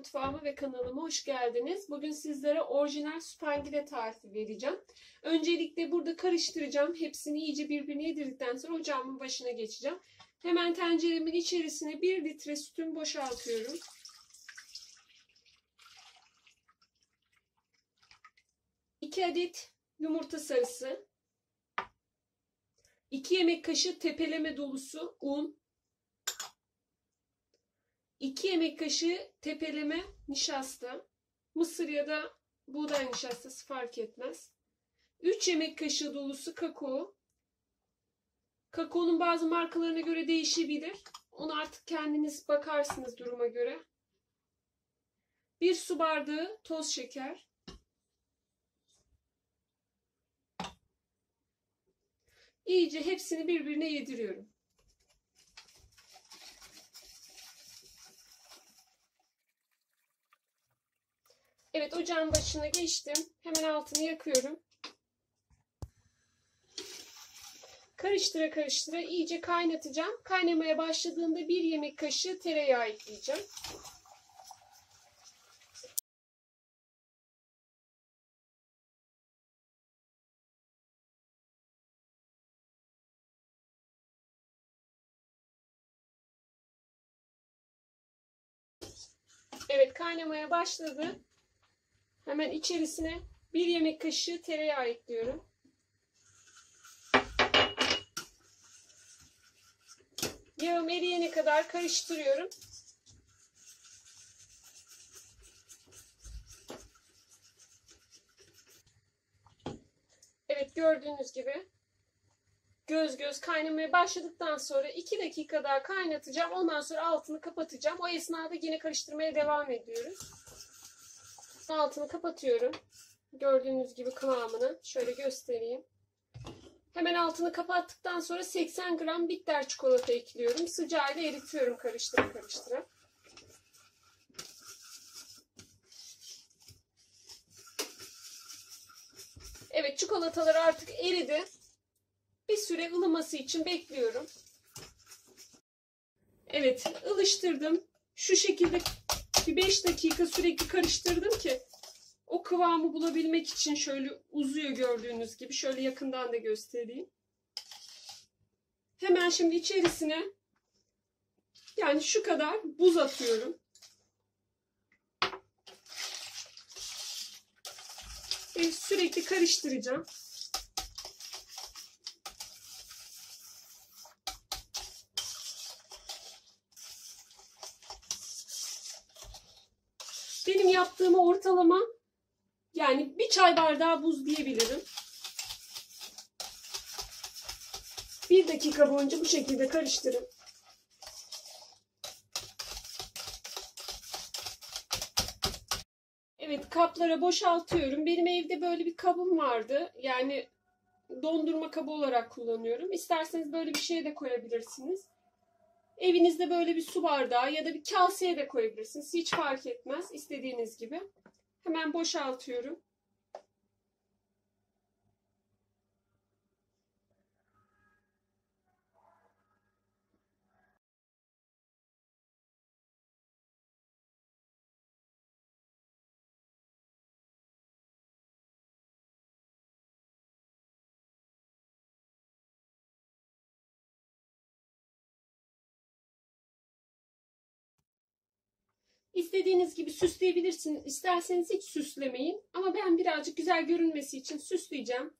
mutfağıma ve kanalıma hoş geldiniz. Bugün sizlere orijinal süpangile tarifi vereceğim. Öncelikle burada karıştıracağım. Hepsini iyice birbirine yedirdikten sonra ocağımın başına geçeceğim. Hemen tenceremin içerisine 1 litre sütümü boşaltıyorum. İki adet yumurta sarısı. 2 yemek kaşığı tepeleme dolusu un. 2 yemek kaşığı tepeleme nişasta. Mısır ya da buğday nişastası fark etmez. 3 yemek kaşığı dolusu kakao. Kakaonun bazı markalarına göre değişebilir. Onu artık kendiniz bakarsınız duruma göre. 1 su bardağı toz şeker. İyice hepsini birbirine yediriyorum. Evet ocağın başına geçtim. Hemen altını yakıyorum. Karıştıra karıştıra iyice kaynatacağım. Kaynamaya başladığında bir yemek kaşığı tereyağı ekleyeceğim. Evet kaynamaya başladı. Hemen içerisine bir yemek kaşığı tereyağı ekliyorum. Yağım eriyene kadar karıştırıyorum. Evet gördüğünüz gibi göz göz kaynamaya başladıktan sonra 2 dakika daha kaynatacağım. Ondan sonra altını kapatacağım. O esnada yine karıştırmaya devam ediyoruz. Altını kapatıyorum. Gördüğünüz gibi kıvamını şöyle göstereyim. Hemen altını kapattıktan sonra 80 gram bitter çikolata ekliyorum. Sıcağıyla eritiyorum karıştıra karıştıra. Evet çikolatalar artık eridi. Bir süre ılıması için bekliyorum. Evet ılıştırdım. Şu şekilde bir 5 dakika sürekli karıştırdım ki o kıvamı bulabilmek için şöyle uzuyor gördüğünüz gibi. Şöyle yakından da göstereyim. Hemen şimdi içerisine yani şu kadar buz atıyorum. Ve sürekli karıştıracağım. Benim yaptığım ortalama yani bir çay bardağı buz diyebilirim. Bir dakika boyunca bu şekilde karıştırın. Evet kaplara boşaltıyorum. Benim evde böyle bir kabım vardı. Yani dondurma kabı olarak kullanıyorum. İsterseniz böyle bir şeye de koyabilirsiniz. Evinizde böyle bir su bardağı ya da bir kaseye de koyabilirsiniz. Hiç fark etmez. İstediğiniz gibi. Hemen boşaltıyorum. İstediğiniz gibi süsleyebilirsiniz. İsterseniz hiç süslemeyin. Ama ben birazcık güzel görünmesi için süsleyeceğim.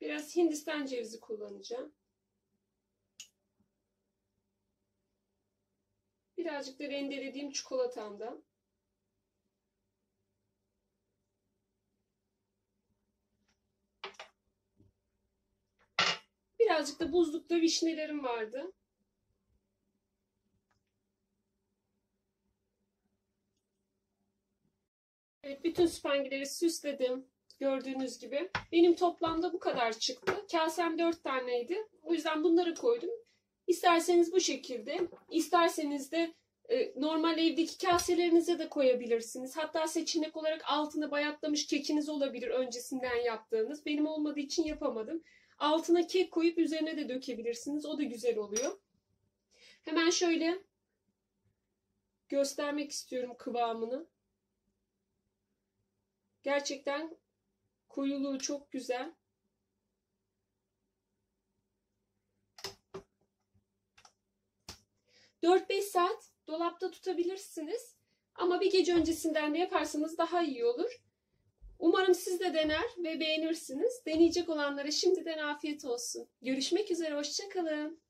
Biraz Hindistan cevizi kullanacağım. Birazcık da rendelediğim çikolatamdan. Birazcık da buzlukta vişnelerim vardı. Evet, bütün spangileri süsledim. Gördüğünüz gibi. Benim toplamda bu kadar çıktı. Kasem 4 taneydi. O yüzden bunları koydum. İsterseniz bu şekilde, isterseniz de e, normal evdeki kaselerinize de koyabilirsiniz. Hatta seçenek olarak altına bayatlamış kekiniz olabilir öncesinden yaptığınız. Benim olmadığı için yapamadım. Altına kek koyup üzerine de dökebilirsiniz. O da güzel oluyor. Hemen şöyle göstermek istiyorum kıvamını. Gerçekten koyuluğu çok güzel. Dört beş saat dolapta tutabilirsiniz. Ama bir gece öncesinden de yaparsanız daha iyi olur. Umarım siz de dener ve beğenirsiniz. Deneyecek olanlara şimdiden afiyet olsun. Görüşmek üzere, hoşçakalın.